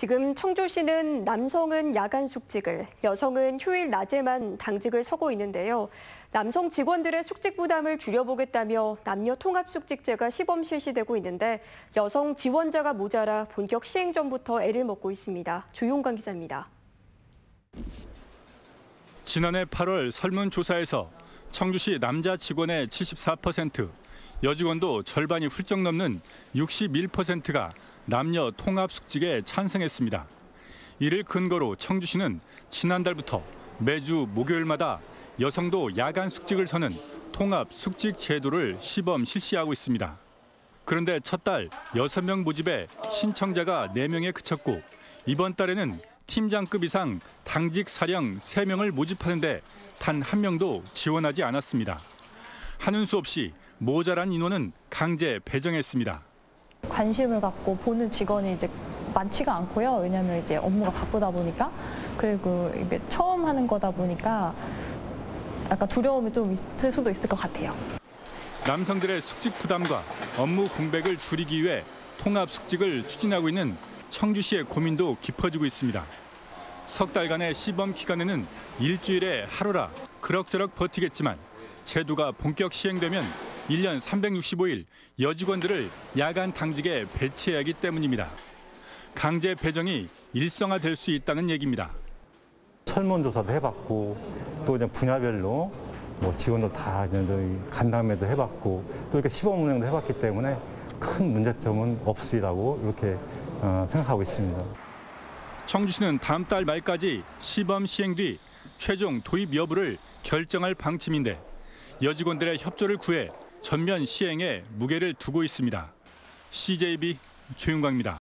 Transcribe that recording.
지금 청주시는 남성은 야간 숙직을, 여성은 휴일 낮에만 당직을 서고 있는데요. 남성 직원들의 숙직 부담을 줄여보겠다며 남녀 통합 숙직제가 시범 실시되고 있는데 여성 지원자가 모자라 본격 시행 전부터 애를 먹고 있습니다. 조용관 기자입니다. 지난해 8월 설문조사에서 청주시 남자 직원의 74%, 여직원도 절반이 훌쩍 넘는 61%가 남녀 통합 숙직에 찬성했습니다. 이를 근거로 청주시는 지난달부터 매주 목요일마다 여성도 야간 숙직을 서는 통합 숙직 제도를 시범 실시하고 있습니다. 그런데 첫 달 6명 모집에 신청자가 4명에 그쳤고 이번 달에는 팀장급 이상 당직 사령 3명을 모집하는데 단 한 명도 지원하지 않았습니다. 하는 수 없이 모자란 인원은 강제 배정했습니다. 관심을 갖고 보는 직원이 이제 많지가 않고요. 왜냐하면 이제 업무가 바쁘다 보니까 그리고 이게 처음 하는 거다 보니까 약간 두려움이 좀 있을 수도 있을 것 같아요. 남성들의 숙직 부담과 업무 공백을 줄이기 위해 통합 숙직을 추진하고 있는 청주시의 고민도 깊어지고 있습니다. 석 달간의 시범 기간에는 일주일에 하루라 그럭저럭 버티겠지만 제도가 본격 시행되면 1년 365일 여직원들을 야간 당직에 배치해야 하기 때문입니다. 강제 배정이 일성화될 수 있다는 얘기입니다. 설문조사도 해봤고 또 그냥 분야별로 뭐 직원들 다 간담회도 해봤고 또 이렇게 시범 운영도 해봤기 때문에 큰 문제점은 없으리라고 이렇게 어, 생각하고 있습니다. 청주시는 다음 달 말까지 시범 시행 뒤 최종 도입 여부를 결정할 방침인데 여직원들의 협조를 구해 전면 시행에 무게를 두고 있습니다. CJB 조윤광입니다.